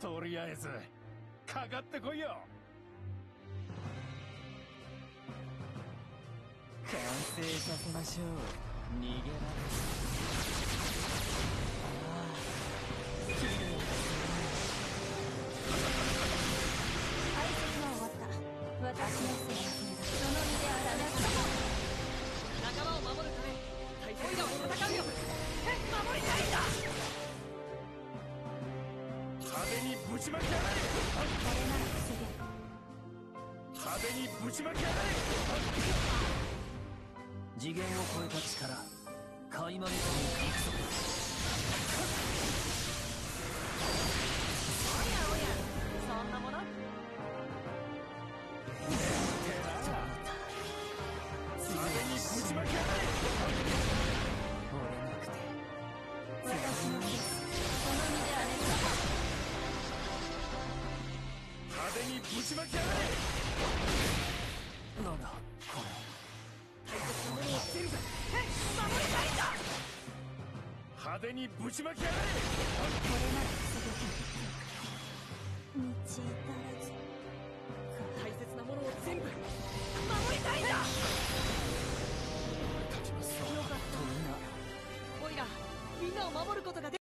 とりあえずかかってこいよ。完成させましょう。逃げらぶちまきやがれ。これなら防げる派手にぶちまきやがれ次元を超えた力ぶちまきやがれなんだこれ大切なものを全部守りたいんだ派手にぶちまきやがれこれなら防げる道だ